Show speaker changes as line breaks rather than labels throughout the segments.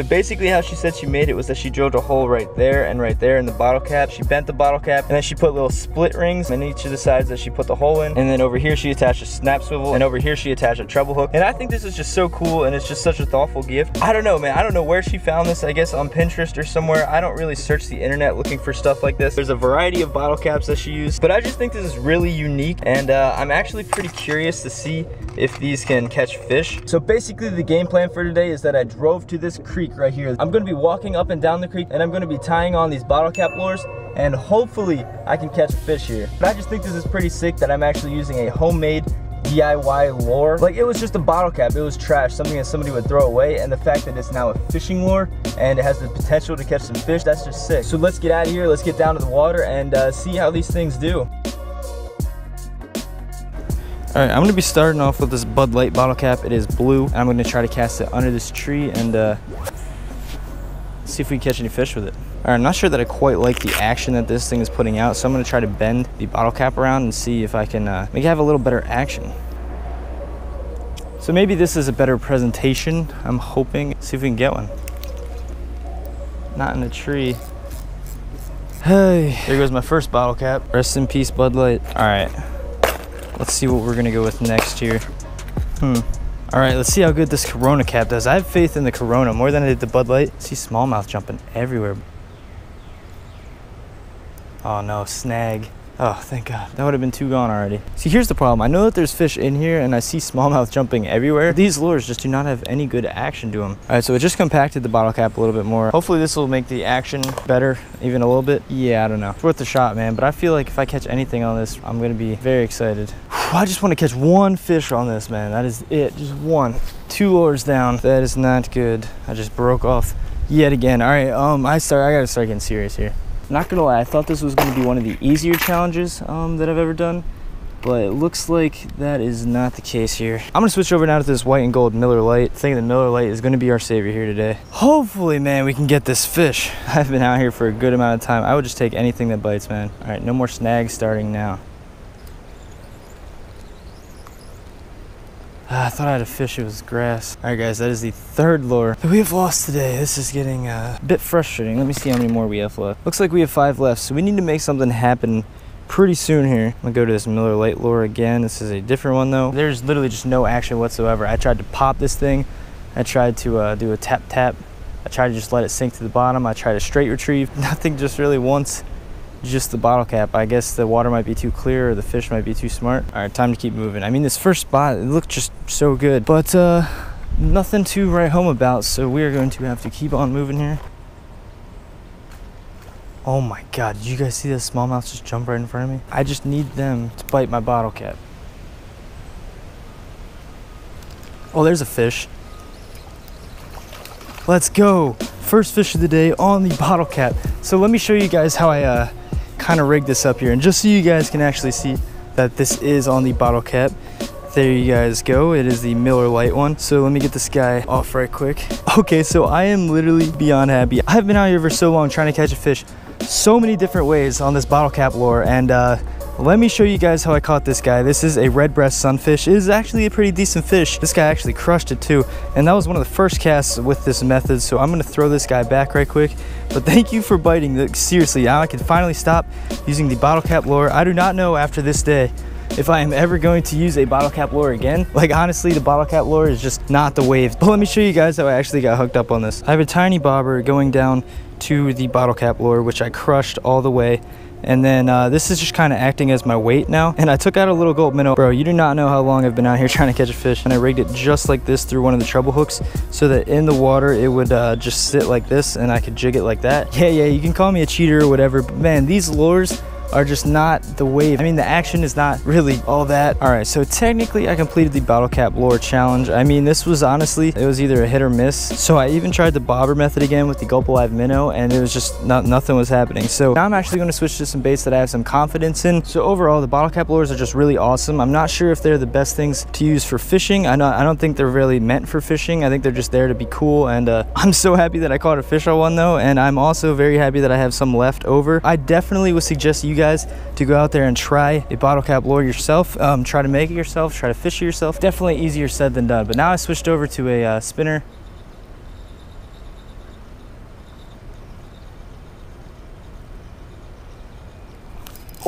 So basically how she said she made it was that she drilled a hole right there and right there in the bottle cap. She bent the bottle cap and then she put little split rings in each of the sides that she put the hole in. And then over here she attached a snap swivel and over here she attached a treble hook. And I think this is just so cool and it's just such a thoughtful gift. I don't know, man. I don't know where she found this. I guess on Pinterest or somewhere. I don't really search the internet looking for stuff like this. There's a variety of bottle caps that she used, but I just think this is really unique and uh, I'm actually pretty curious to see if these can catch fish. So basically the game plan for today is that I drove to this creek right here. I'm gonna be walking up and down the creek and I'm gonna be tying on these bottle cap lures and hopefully I can catch fish here. But I just think this is pretty sick that I'm actually using a homemade DIY lure. Like it was just a bottle cap, it was trash, something that somebody would throw away. And the fact that it's now a fishing lure and it has the potential to catch some fish, that's just sick. So let's get out of here, let's get down to the water and uh, see how these things do. All right, I'm gonna be starting off with this Bud Light bottle cap. It is blue. I'm gonna try to cast it under this tree and uh, see if we can catch any fish with it. All right, I'm not sure that I quite like the action that this thing is putting out, so I'm gonna try to bend the bottle cap around and see if I can uh, make it have a little better action. So maybe this is a better presentation, I'm hoping. See if we can get one. Not in the tree. Hey, there goes my first bottle cap. Rest in peace, Bud Light. All right, let's see what we're gonna go with next here. Hmm. All right, let's see how good this Corona cap does. I have faith in the Corona more than I did the Bud Light. I see smallmouth jumping everywhere. Oh no, snag. Oh, thank God. That would have been two gone already. See, here's the problem. I know that there's fish in here and I see smallmouth jumping everywhere. These lures just do not have any good action to them. All right, so it just compacted the bottle cap a little bit more. Hopefully this will make the action better, even a little bit. Yeah, I don't know. It's worth the shot, man. But I feel like if I catch anything on this, I'm gonna be very excited. I just want to catch one fish on this, man. That is it, just one. Two lures down. That is not good. I just broke off yet again. All right, um, I start. I gotta start getting serious here. Not gonna lie, I thought this was gonna be one of the easier challenges um, that I've ever done, but it looks like that is not the case here. I'm gonna switch over now to this white and gold Miller Lite. I think the Miller Lite is gonna be our savior here today. Hopefully, man, we can get this fish. I've been out here for a good amount of time. I would just take anything that bites, man. All right, no more snags starting now. Ah, I thought I had a fish, it was grass. All right guys, that is the third lure that we have lost today. This is getting uh, a bit frustrating. Let me see how many more we have left. Looks like we have five left, so we need to make something happen pretty soon here. I'm gonna go to this Miller Lite lure again. This is a different one though. There's literally just no action whatsoever. I tried to pop this thing. I tried to uh, do a tap tap. I tried to just let it sink to the bottom. I tried to straight retrieve. Nothing just really wants just the bottle cap. I guess the water might be too clear or the fish might be too smart. All right, time to keep moving. I mean, this first spot, it looked just so good, but uh, nothing to write home about. So we are going to have to keep on moving here. Oh my God, did you guys see this smallmouth just jump right in front of me? I just need them to bite my bottle cap. Oh, there's a fish. Let's go. First fish of the day on the bottle cap. So let me show you guys how I uh, kind of rigged this up here. And just so you guys can actually see that this is on the bottle cap. There you guys go. It is the Miller Lite one. So let me get this guy off right quick. Okay, so I am literally beyond happy. I've been out here for so long trying to catch a fish so many different ways on this bottle cap lure. And uh, let me show you guys how I caught this guy. This is a red breast sunfish. It is actually a pretty decent fish. This guy actually crushed it too. And that was one of the first casts with this method. So I'm gonna throw this guy back right quick. But thank you for biting. Seriously, now I can finally stop using the bottle cap lure. I do not know after this day if I am ever going to use a bottle cap lure again. Like honestly, the bottle cap lure is just not the wave. But let me show you guys how I actually got hooked up on this. I have a tiny bobber going down to the bottle cap lure, which I crushed all the way. And then uh, this is just kind of acting as my weight now. And I took out a little gold minnow. Bro, you do not know how long I've been out here trying to catch a fish. And I rigged it just like this through one of the treble hooks so that in the water, it would uh, just sit like this and I could jig it like that. Yeah, yeah, you can call me a cheater or whatever. But man, these lures, are just not the wave. I mean, the action is not really all that. All right, so technically I completed the bottle cap lure challenge. I mean, this was honestly, it was either a hit or miss. So I even tried the bobber method again with the Gulp Alive minnow and it was just not, nothing was happening. So now I'm actually gonna switch to some baits that I have some confidence in. So overall, the bottle cap lures are just really awesome. I'm not sure if they're the best things to use for fishing. I, know, I don't think they're really meant for fishing. I think they're just there to be cool. And uh, I'm so happy that I caught a fish on one though. And I'm also very happy that I have some left over. I definitely would suggest you guys to go out there and try a bottle cap lure yourself. Um, try to make it yourself, try to fish it yourself. Definitely easier said than done. But now I switched over to a uh, spinner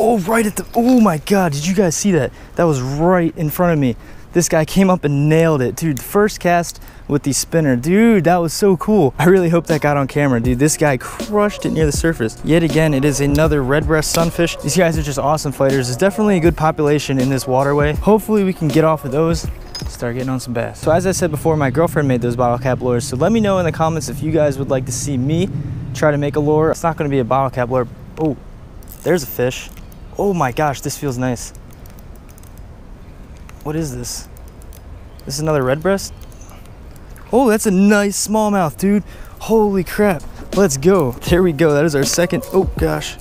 Oh, right at the, oh my God, did you guys see that? That was right in front of me. This guy came up and nailed it. Dude, first cast with the spinner. Dude, that was so cool. I really hope that got on camera. Dude, this guy crushed it near the surface. Yet again, it is another redbreast sunfish. These guys are just awesome fighters. There's definitely a good population in this waterway. Hopefully we can get off of those start getting on some bass. So as I said before, my girlfriend made those bottle cap lures. So let me know in the comments if you guys would like to see me try to make a lure. It's not gonna be a bottle cap lure. Oh, there's a fish. Oh my gosh, this feels nice. What is this? This is another redbreast? Oh, that's a nice smallmouth, dude. Holy crap. Let's go. There we go. That is our second. Oh gosh.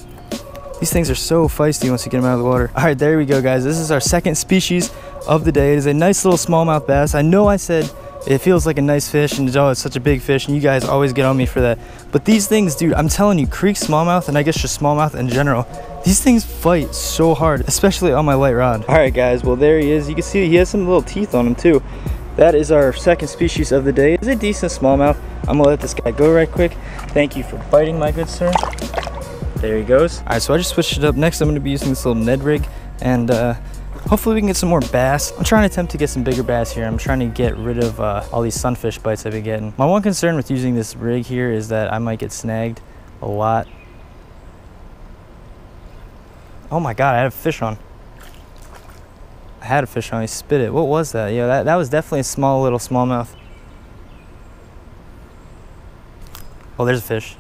These things are so feisty once you get them out of the water. All right, there we go, guys. This is our second species of the day. It is a nice little smallmouth bass. I know I said it feels like a nice fish and oh, it's such a big fish and you guys always get on me for that. But these things, dude, I'm telling you, creek smallmouth and I guess just smallmouth in general, these things fight so hard, especially on my light rod. All right, guys, well, there he is. You can see he has some little teeth on him too. That is our second species of the day. It's a decent smallmouth. I'm gonna let this guy go right quick. Thank you for biting, my good sir. There he goes. All right, so I just switched it up. Next, I'm gonna be using this little Ned rig and uh, hopefully we can get some more bass. I'm trying to attempt to get some bigger bass here. I'm trying to get rid of uh, all these sunfish bites I've been getting. My one concern with using this rig here is that I might get snagged a lot. Oh my God, I had a fish on. I had a fish on, he spit it. What was that? Yeah, that, that was definitely a small little smallmouth. Oh, there's a fish.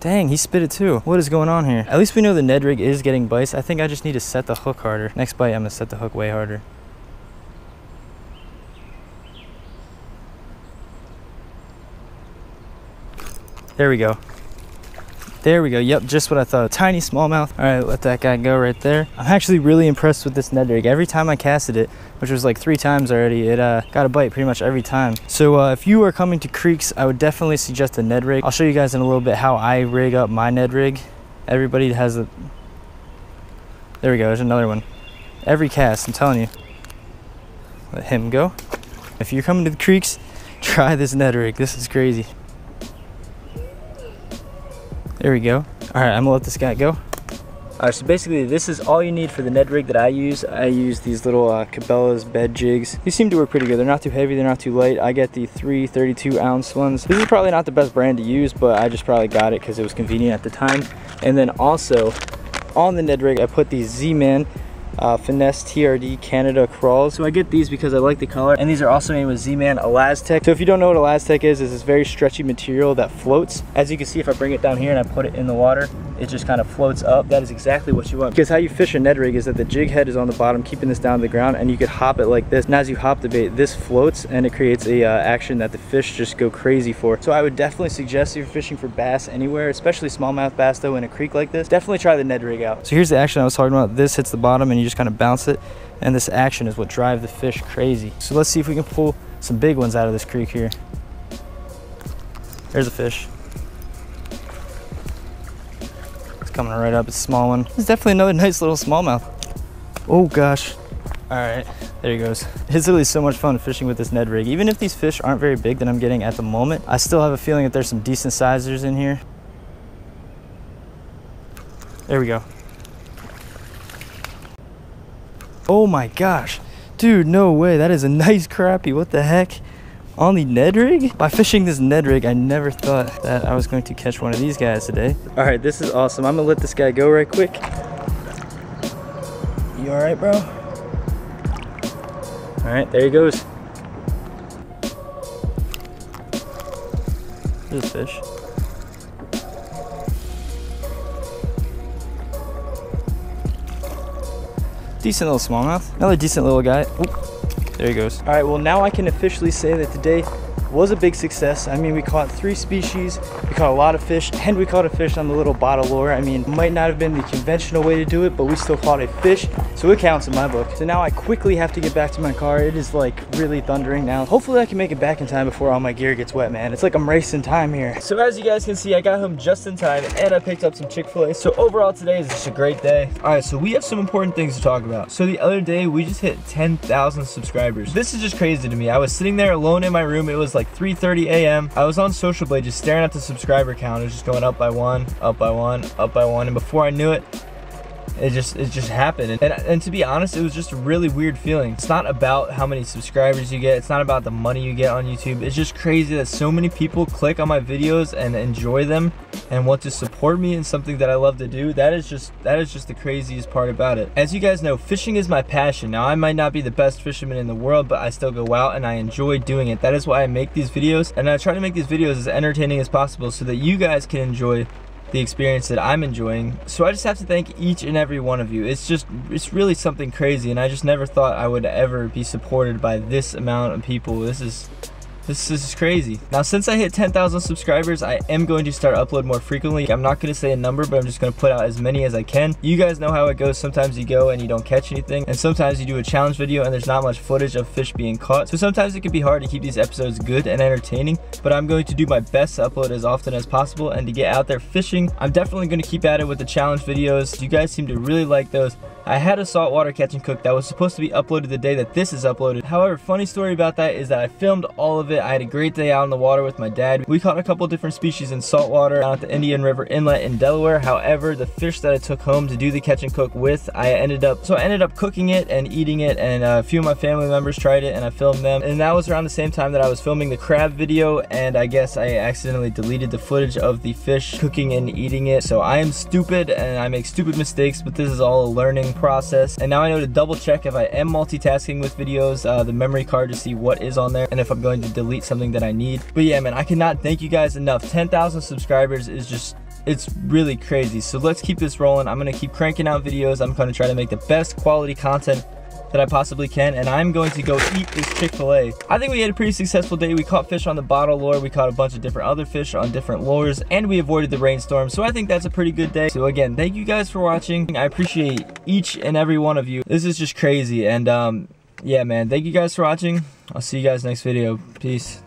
Dang, he spit it too. What is going on here? At least we know the Ned rig is getting bites. I think I just need to set the hook harder. Next bite, I'm gonna set the hook way harder. There we go. There we go. Yep, just what I thought. A tiny smallmouth. All right, let that guy go right there. I'm actually really impressed with this Ned rig. Every time I casted it, which was like three times already, it uh, got a bite pretty much every time. So uh, if you are coming to creeks, I would definitely suggest a Ned rig. I'll show you guys in a little bit how I rig up my Ned rig. Everybody has a... There we go, there's another one. Every cast, I'm telling you. Let him go. If you're coming to the creeks, try this Ned rig. This is crazy. There we go. All right, I'm gonna let this guy go. All right, so basically this is all you need for the Ned rig that I use. I use these little uh, Cabela's Ned jigs. These seem to work pretty good. They're not too heavy, they're not too light. I get the three 32 ounce ones. This is probably not the best brand to use, but I just probably got it because it was convenient at the time. And then also on the Ned rig, I put these Z-Man uh, Finesse TRD Canada crawls. So I get these because I like the color. And these are also made with Z-Man ElaZtech. So if you don't know what ElaZtech is, it's this very stretchy material that floats. As you can see, if I bring it down here and I put it in the water, it just kind of floats up. That is exactly what you want. Because how you fish a Ned rig is that the jig head is on the bottom, keeping this down to the ground, and you could hop it like this. And as you hop the bait, this floats and it creates a uh, action that the fish just go crazy for. So I would definitely suggest if you're fishing for bass anywhere, especially smallmouth bass though in a creek like this, definitely try the Ned rig out. So here's the action I was talking about. This hits the bottom and you just kind of bounce it. And this action is what drives the fish crazy. So let's see if we can pull some big ones out of this creek here. There's a fish. Coming right up, it's a small one. It's definitely another nice little smallmouth. Oh gosh. All right, there he goes. It's really so much fun fishing with this Ned rig. Even if these fish aren't very big that I'm getting at the moment, I still have a feeling that there's some decent sizers in here. There we go. Oh my gosh. Dude, no way. That is a nice crappie. What the heck? On the Ned rig? By fishing this Ned rig, I never thought that I was going to catch one of these guys today. All right, this is awesome. I'm gonna let this guy go right quick. You all right, bro? All right, there he goes. There's a fish. Decent little smallmouth. Another decent little guy. There he goes. All right, well now I can officially say that today was a big success. I mean, we caught three species, we caught a lot of fish, and we caught a fish on the little bottle lure. I mean, might not have been the conventional way to do it, but we still caught a fish, so it counts in my book. So now I quickly have to get back to my car. It is like really thundering now. Hopefully I can make it back in time before all my gear gets wet, man. It's like I'm racing time here. So as you guys can see, I got home just in time, and I picked up some Chick-fil-A. So overall today is just a great day. All right, so we have some important things to talk about. So the other day, we just hit 10,000 subscribers. This is just crazy to me. I was sitting there alone in my room. It was like 3.30 a.m. I was on Social Blade just staring at the subscriber count. It was just going up by one, up by one, up by one. And before I knew it, it just it just happened. And, and to be honest it was just a really weird feeling. It's not about how many subscribers you get. It's not about the money you get on youtube. It's just crazy that so many people click on my videos and enjoy them and want to support me in something that i love to do. That is just that is just the craziest part about it. As you guys know fishing is my passion. Now i might not be the best fisherman in the world but i still go out and i enjoy doing it. That is why i make these videos and i try to make these videos as entertaining as possible so that you guys can enjoy the experience that I'm enjoying. So I just have to thank each and every one of you. It's just, it's really something crazy and I just never thought I would ever be supported by this amount of people. This is, this, this is crazy. Now, since I hit 10,000 subscribers, I am going to start upload more frequently. I'm not going to say a number, but I'm just going to put out as many as I can. You guys know how it goes. Sometimes you go and you don't catch anything, and sometimes you do a challenge video and there's not much footage of fish being caught. So sometimes it can be hard to keep these episodes good and entertaining, but I'm going to do my best to upload as often as possible and to get out there fishing. I'm definitely going to keep at it with the challenge videos. You guys seem to really like those. I had a saltwater catch and cook that was supposed to be uploaded the day that this is uploaded. However, funny story about that is that I filmed all of it. I had a great day out in the water with my dad. We caught a couple different species in saltwater out at the Indian River Inlet in Delaware. However, the fish that I took home to do the catch and cook with, I ended up, so I ended up cooking it and eating it and a few of my family members tried it and I filmed them. And that was around the same time that I was filming the crab video and I guess I accidentally deleted the footage of the fish cooking and eating it. So I am stupid and I make stupid mistakes, but this is all a learning process. And now I know to double check if I am multitasking with videos, uh, the memory card to see what is on there and if I'm going to delete something that I need. But yeah, man, I cannot thank you guys enough. 10,000 subscribers is just it's really crazy so let's keep this rolling i'm gonna keep cranking out videos i'm gonna try to make the best quality content that I possibly can and I'm going to go eat this Chick-fil-A. I think we had a pretty successful day. We caught fish on the bottle lure. We caught a bunch of different other fish on different lures and we avoided the rainstorm. So I think that's a pretty good day. So again, thank you guys for watching. I appreciate each and every one of you. This is just crazy and um, yeah, man, thank you guys for watching. I'll see you guys next video. Peace.